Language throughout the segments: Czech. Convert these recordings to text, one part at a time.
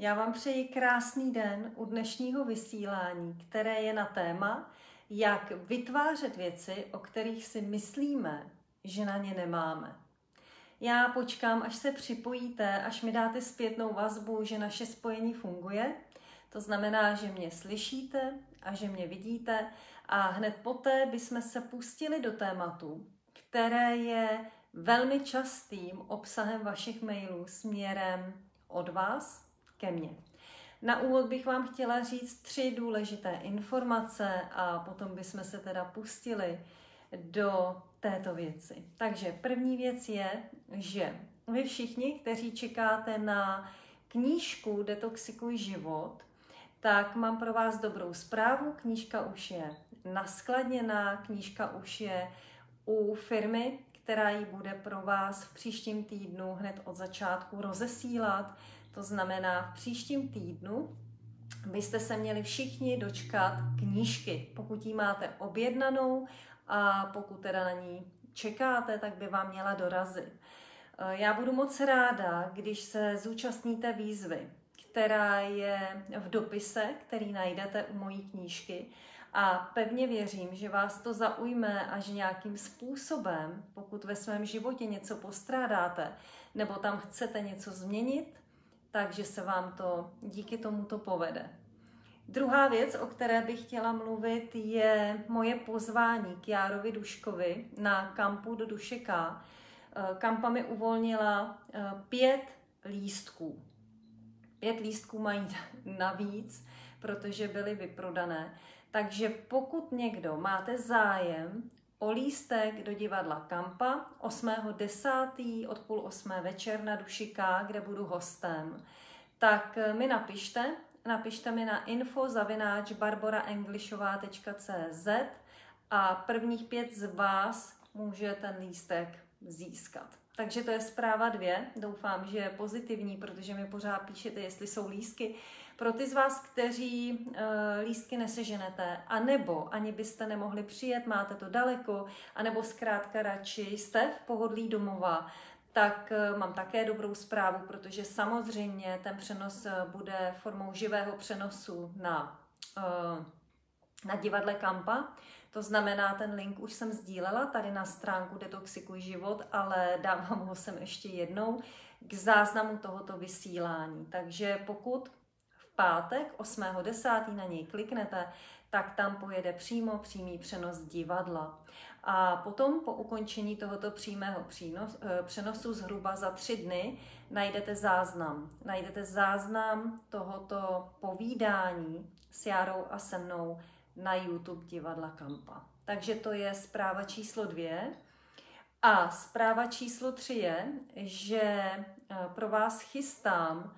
Já vám přeji krásný den u dnešního vysílání, které je na téma, jak vytvářet věci, o kterých si myslíme, že na ně nemáme. Já počkám, až se připojíte, až mi dáte zpětnou vazbu, že naše spojení funguje. To znamená, že mě slyšíte a že mě vidíte. A hned poté bychom se pustili do tématu, které je velmi častým obsahem vašich mailů směrem od vás ke mně. Na úvod bych vám chtěla říct tři důležité informace a potom bychom se teda pustili do této věci. Takže první věc je, že vy všichni, kteří čekáte na knížku Detoxikuj život, tak mám pro vás dobrou zprávu. Knížka už je naskladněná, knížka už je u firmy, která ji bude pro vás v příštím týdnu hned od začátku rozesílat. To znamená, v příštím týdnu byste se měli všichni dočkat knížky, pokud ji máte objednanou a pokud teda na ní čekáte, tak by vám měla dorazit. Eh, já budu moc ráda, když se zúčastníte výzvy, která je v dopise, který najdete u mojí knížky. A pevně věřím, že vás to zaujme a že nějakým způsobem, pokud ve svém životě něco postrádáte, nebo tam chcete něco změnit, takže se vám to díky tomuto povede. Druhá věc, o které bych chtěla mluvit, je moje pozvání k Járovi Duškovi na kampu do Dušeka. Eh, kampa mi uvolnila eh, pět lístků. Pět lístků mají navíc, protože byly vyprodané. Takže pokud někdo máte zájem o lístek do divadla Kampa 8.10. od půl osmé večer na Dušika, kde budu hostem, tak mi napište, napište mi na info zavináč barboraenglišová.cz a prvních pět z vás může ten lístek získat. Takže to je zpráva dvě. Doufám, že je pozitivní, protože mi pořád píšete, jestli jsou lístky. Pro ty z vás, kteří uh, lístky neseženete, anebo ani byste nemohli přijet, máte to daleko, anebo zkrátka radši jste v pohodlí domova, tak uh, mám také dobrou zprávu, protože samozřejmě ten přenos uh, bude formou živého přenosu na, na divadle Kampa. To znamená, ten link už jsem sdílela tady na stránku Detoxikuj život, ale dávám ho sem ještě jednou k záznamu tohoto vysílání. Takže pokud pátek 8.10. na něj kliknete, tak tam pojede přímo přímý přenos divadla. A potom po ukončení tohoto přímého přínos, eh, přenosu zhruba za tři dny najdete záznam. Najdete záznam tohoto povídání s Járou a se mnou na YouTube divadla Kampa. Takže to je zpráva číslo dvě. A zpráva číslo tři je, že eh, pro vás chystám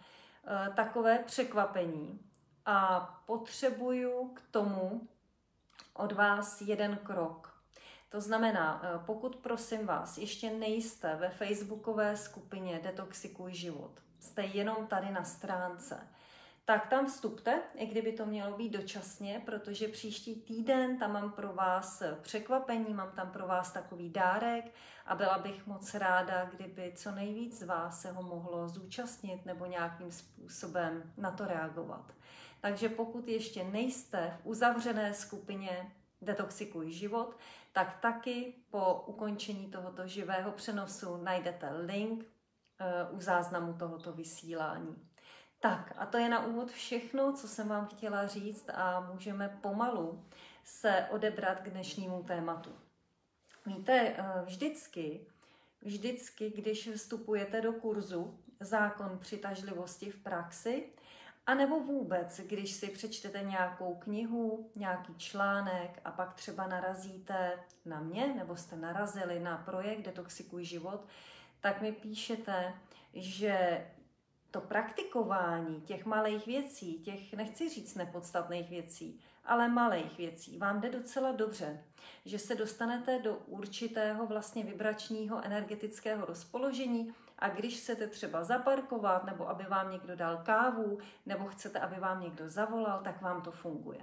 takové překvapení a potřebuju k tomu od vás jeden krok. To znamená, eh, pokud prosím vás, ještě nejste ve facebookové skupině Detoxikuj život, jste jenom tady na stránce, tak tam vstupte, i kdyby to mělo být dočasně, protože příští týden tam mám pro vás překvapení, mám tam pro vás takový dárek a byla bych moc ráda, kdyby co nejvíc z vás se ho mohlo zúčastnit nebo nějakým způsobem na to reagovat. Takže pokud ještě nejste v uzavřené skupině Detoxikuj život, tak taky po ukončení tohoto živého přenosu najdete link eh, u záznamu tohoto vysílání. Tak a to je na úvod všechno, co jsem vám chtěla říct a můžeme pomalu se odebrat k dnešnímu tématu. Víte, eh, vždycky, vždycky, když vstupujete do kurzu Zákon přitažlivosti v praxi, a nebo vůbec, když si přečtete nějakou knihu, nějaký článek a pak třeba narazíte na mě, nebo jste narazili na projekt Detoxikuj život, tak mi píšete, že to praktikování těch malých věcí, těch nechci říct nepodstatných věcí, ale malých věcí, vám jde docela dobře, že se dostanete do určitého vlastně vibračního energetického rozpoložení a když chcete třeba zaparkovat, nebo aby vám někdo dal kávu, nebo chcete, aby vám někdo zavolal, tak vám to funguje.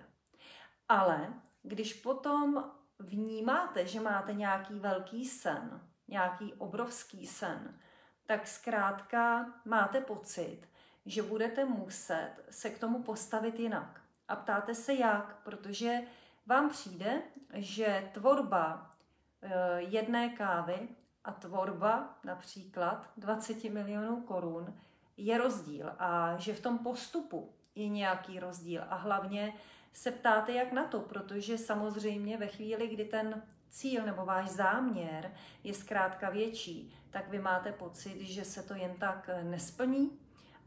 Ale když potom vnímáte, že máte nějaký velký sen, nějaký obrovský sen, tak zkrátka máte pocit, že budete muset se k tomu postavit jinak. A ptáte se jak, protože vám přijde, že tvorba eh, jedné kávy a tvorba například 20 milionů korun je rozdíl a že v tom postupu je nějaký rozdíl a hlavně se ptáte, jak na to, protože samozřejmě ve chvíli, kdy ten cíl nebo váš záměr je zkrátka větší, tak vy máte pocit, že se to jen tak nesplní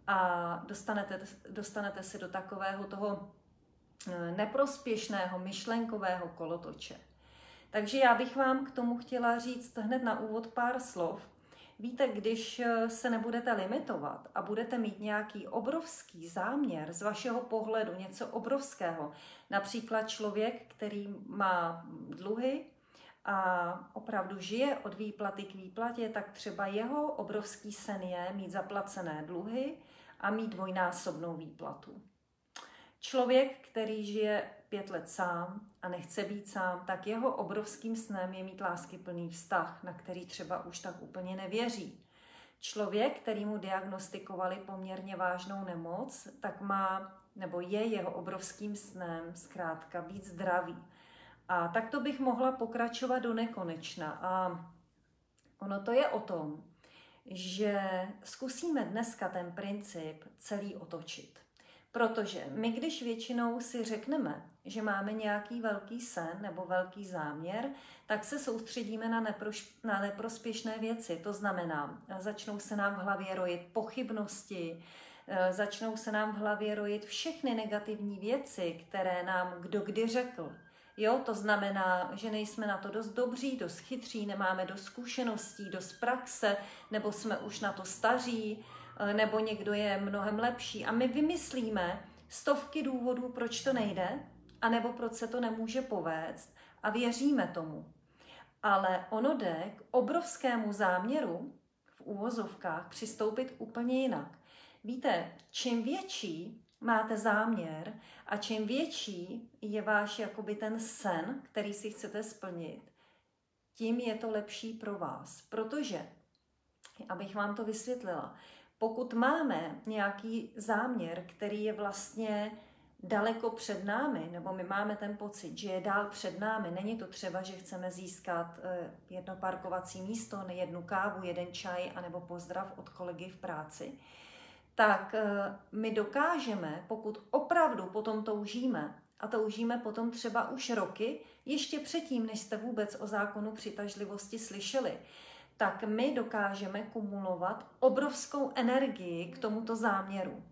a dostanete, dostanete se do takového toho eh, neprospěšného myšlenkového kolotoče. Takže já bych vám k tomu chtěla říct hned na úvod pár slov. Víte, když eh, se nebudete limitovat a budete mít nějaký obrovský záměr z vašeho pohledu, něco obrovského, například člověk, který má dluhy a opravdu žije od výplaty k výplatě, tak třeba jeho obrovský sen je mít zaplacené dluhy a mít dvojnásobnou výplatu. Člověk, který žije pět let sám a nechce být sám, tak jeho obrovským snem je mít láskyplný vztah, na který třeba už tak úplně nevěří. Člověk, který mu diagnostikovali poměrně vážnou nemoc, tak má, nebo je jeho obrovským snem zkrátka být zdravý. A tak to bych mohla pokračovat do nekonečna. A ono to je o tom, že zkusíme dneska ten princip celý otočit. Protože my, když většinou si řekneme, že máme nějaký velký sen nebo velký záměr, tak se soustředíme na, neproš, na neprospěšné věci. To znamená, začnou se nám v hlavě rojit pochybnosti, eh, začnou se nám v hlavě rojit všechny negativní věci, které nám kdo kdy řekl. Jo, to znamená, že nejsme na to dost dobří, dost chytří, nemáme dost zkušeností, dost praxe, nebo jsme už na to staří, Eh, nebo někdo je mnohem lepší. A my vymyslíme stovky důvodů, proč to nejde, anebo proč se to nemůže povést a věříme tomu. Ale ono jde k obrovskému záměru v úvozovkách přistoupit úplně jinak. Víte, čím větší máte záměr a čím větší je váš jakoby ten sen, který si chcete splnit, tím je to lepší pro vás. Protože, abych vám to vysvětlila, pokud máme nějaký záměr, který je vlastně daleko před námi, nebo my máme ten pocit, že je dál před námi, není to třeba, že chceme získat eh, jedno parkovací místo, jednu kávu, jeden čaj, anebo pozdrav od kolegy v práci, tak eh, my dokážeme, pokud opravdu potom toužíme, a toužíme potom třeba už roky, ještě předtím, než jste vůbec o zákonu přitažlivosti slyšeli, tak my dokážeme kumulovat obrovskou energii k tomuto záměru.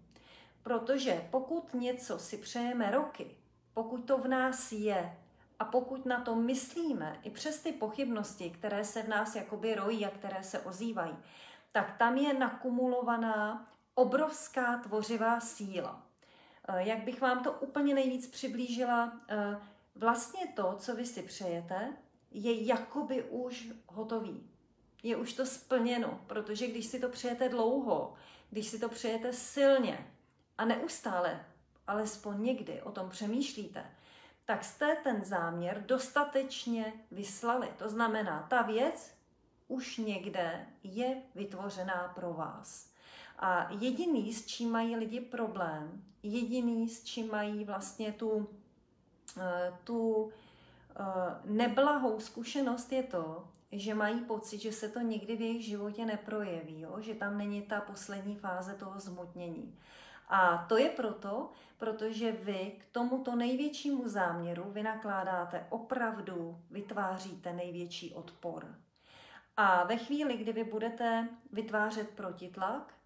Protože pokud něco si přejeme roky, pokud to v nás je a pokud na to myslíme, i přes ty pochybnosti, které se v nás jakoby rojí a které se ozývají, tak tam je nakumulovaná obrovská tvořivá síla. Eh, jak bych vám to úplně nejvíc přiblížila, eh, vlastně to, co vy si přejete, je jakoby už hotový je už to splněno, protože když si to přejete dlouho, když si to přejete silně a neustále, alespoň někdy o tom přemýšlíte, tak jste ten záměr dostatečně vyslali. To znamená, ta věc už někde je vytvořená pro vás. A jediný, s čím mají lidi problém, jediný, s čím mají vlastně tu, eh, tu eh, neblahou zkušenost, je to, že mají pocit, že se to nikdy v jejich životě neprojeví, jo? že tam není ta poslední fáze toho zmotnění. A to je proto, protože vy k tomuto největšímu záměru vynakládáte opravdu, vytváříte největší odpor. A ve chvíli, kdy vy budete vytvářet protitlak,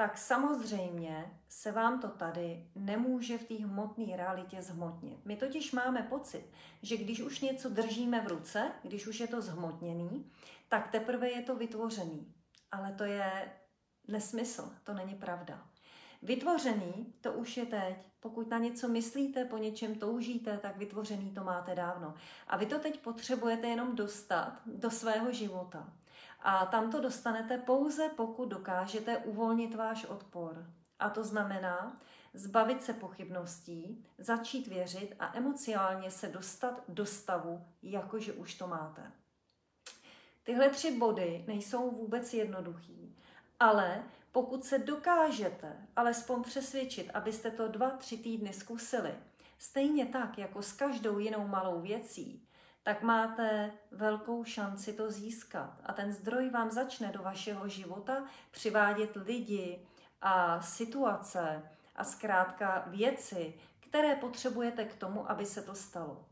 tak samozřejmě se vám to tady nemůže v té hmotné realitě zhmotnit. My totiž máme pocit, že když už něco držíme v ruce, když už je to zhmotněný, tak teprve je to vytvořený. Ale to je nesmysl, to není pravda. Vytvořený to už je teď. Pokud na něco myslíte, po něčem toužíte, tak vytvořený to máte dávno. A vy to teď potřebujete jenom dostat do svého života. A tam to dostanete pouze, pokud dokážete uvolnit váš odpor. A to znamená zbavit se pochybností, začít věřit a emocionálně se dostat do stavu, jakože už to máte. Tyhle tři body nejsou vůbec jednoduchý, ale Pokud se dokážete alespoň přesvědčit, abyste to dva, tři týdny zkusili, stejně tak jako s každou jinou malou věcí, tak máte velkou šanci to získat. A ten zdroj vám začne do vašeho života přivádět lidi a situace a zkrátka věci, které potřebujete k tomu, aby se to stalo.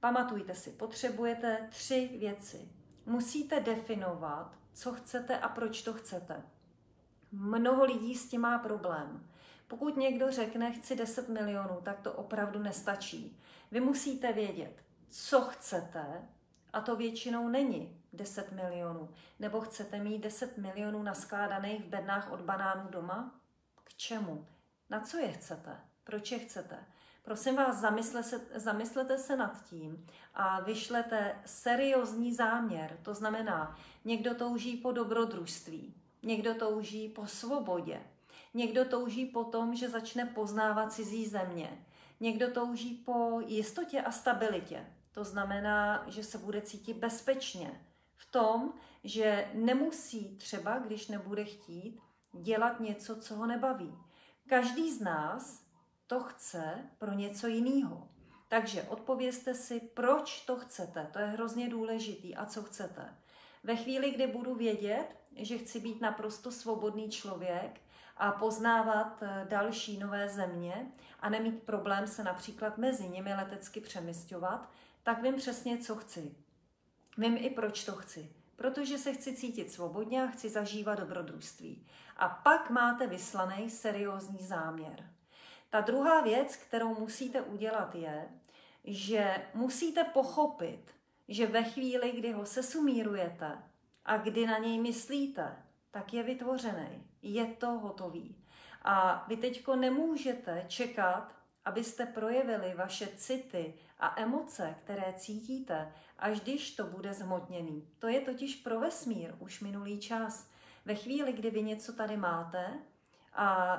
Pamatujte si, potřebujete tři věci. Musíte definovat, co chcete a proč to chcete. Mnoho lidí s tím má problém. Pokud někdo řekne, chci 10 milionů, tak to opravdu nestačí. Vy musíte vědět, co chcete, a to většinou není 10 milionů. Nebo chcete mít 10 milionů naskládaných v bednách od banánů doma? K čemu? Na co je chcete? Proč je chcete? Prosím vás, zamysle se, zamyslete se nad tím a vyšlete seriózní záměr. To znamená, někdo touží po dobrodružství, někdo touží po svobodě, někdo touží po tom, že začne poznávat cizí země, někdo touží po jistotě a stabilitě. To znamená, že se bude cítit bezpečně v tom, že nemusí třeba, když nebude chtít, dělat něco, co ho nebaví. Každý z nás to chce pro něco jiného. Takže odpovězte si, proč to chcete. To je hrozně důležitý a co chcete. Ve chvíli, kdy budu vědět, že chci být naprosto svobodný člověk a poznávat eh, další nové země a nemít problém se například mezi nimi letecky přemysťovat, tak vím přesně, co chci. Vím i proč to chci. Protože se chci cítit svobodně a chci zažívat dobrodružství. A pak máte vyslaný seriózní záměr. Ta druhá věc, kterou musíte udělat, je, že musíte pochopit, že ve chvíli, kdy ho sesumírujete a kdy na něj myslíte, tak je vytvořený, je to hotový. A vy teďko nemůžete čekat, abyste projevili vaše city a emoce, které cítíte, až když to bude zhmotněný. To je totiž pro vesmír už minulý čas. Ve chvíli, kdy vy něco tady máte a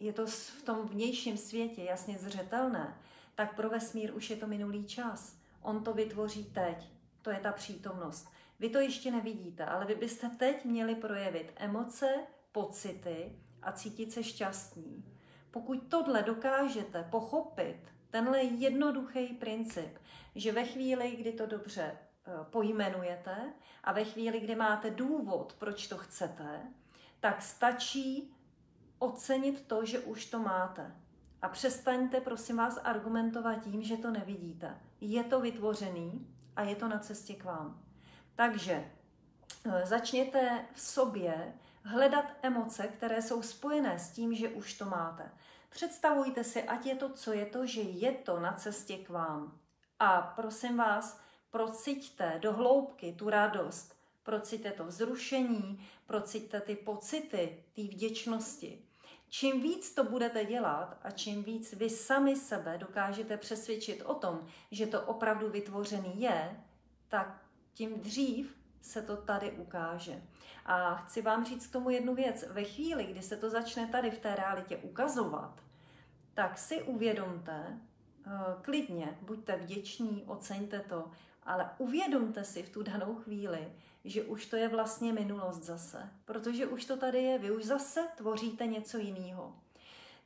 je to v tom vnějším světě jasně zřetelné, tak pro vesmír už je to minulý čas. On to vytvoří teď. To je ta přítomnost. Vy to ještě nevidíte, ale vy byste teď měli projevit emoce, pocity a cítit se šťastní. Pokud tohle dokážete pochopit, tenhle jednoduchý princip, že ve chvíli, kdy to dobře eh, pojmenujete a ve chvíli, kdy máte důvod, proč to chcete, tak stačí ocenit to, že už to máte. A přestaňte, prosím vás, argumentovat tím, že to nevidíte. Je to vytvořený a je to na cestě k vám. Takže eh, začněte v sobě hledat emoce, které jsou spojené s tím, že už to máte. Představujte si, ať je to, co je to, že je to na cestě k vám. A prosím vás, prociťte do hloubky tu radost, prociťte to vzrušení, prociťte ty pocity, ty vděčnosti. Čím víc to budete dělat a čím víc vy sami sebe dokážete přesvědčit o tom, že to opravdu vytvořený je, tak tím dřív se to tady ukáže. A chci vám říct k tomu jednu věc. Ve chvíli, kdy se to začne tady v té realitě ukazovat, tak si uvědomte, eh, klidně, buďte vděční, oceňte to, ale uvědomte si v tu danou chvíli, že už to je vlastně minulost zase, protože už to tady je, vy už zase tvoříte něco jiného.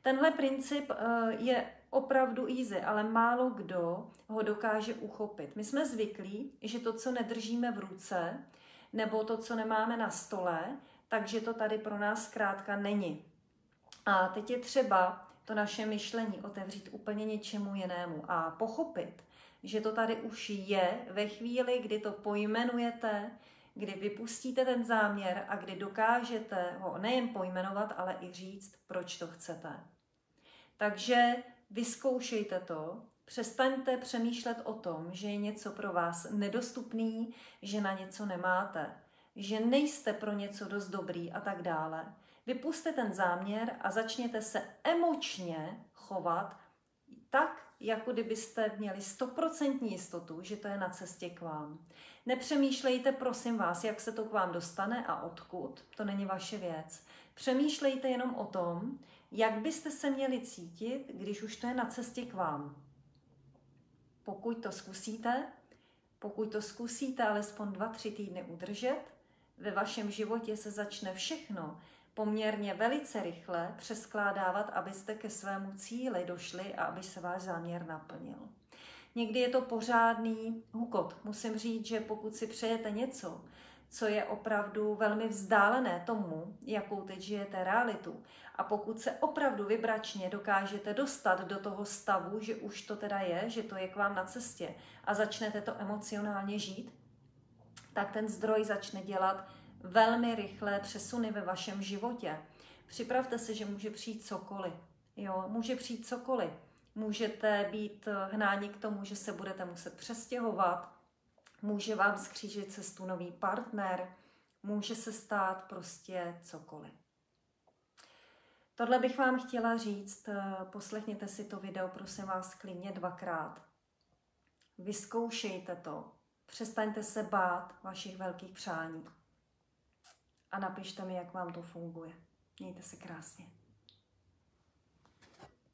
Tenhle princip eh, je opravdu easy, ale málo kdo ho dokáže uchopit. My jsme zvyklí, že to, co nedržíme v ruce, nebo to, co nemáme na stole, takže to tady pro nás zkrátka není. A teď je třeba to naše myšlení otevřít úplně něčemu jinému a pochopit, že to tady už je ve chvíli, kdy to pojmenujete, kdy vypustíte ten záměr a kdy dokážete ho nejen pojmenovat, ale i říct, proč to chcete. Takže vyzkoušejte to, přestaňte přemýšlet o tom, že je něco pro vás nedostupný, že na něco nemáte, že nejste pro něco dost dobrý a tak dále. Vypuste ten záměr a začněte se emočně chovat tak, jako kdybyste měli stoprocentní jistotu, že to je na cestě k vám. Nepřemýšlejte, prosím vás, jak se to k vám dostane a odkud, to není vaše věc. Přemýšlejte jenom o tom, jak byste se měli cítit, když už to je na cestě k vám. Pokud to zkusíte, pokud to zkusíte alespoň dva, tři týdny udržet, ve vašem životě se začne všechno poměrně velice rychle přeskládávat, abyste ke svému cíli došli a aby se váš záměr naplnil. Někdy je to pořádný hukot. Musím říct, že pokud si přejete něco, co je opravdu velmi vzdálené tomu, jakou teď žijete realitu, a pokud se opravdu vybračně dokážete dostat do toho stavu, že už to teda je, že to je k vám na cestě a začnete to emocionálně žít, tak ten zdroj začne dělat velmi rychlé přesuny ve vašem životě. Připravte se, že může přijít cokoliv. Jo, může přijít cokoliv. Můžete být hnáni k tomu, že se budete muset přestěhovat, může vám skřížit cestu nový partner, může se stát prostě cokoliv. Tohle bych vám chtěla říct, poslechněte si to video, prosím vás, klidně dvakrát. Vyzkoušejte to, přestaňte se bát vašich velkých přání a napište mi, jak vám to funguje. Mějte se krásně.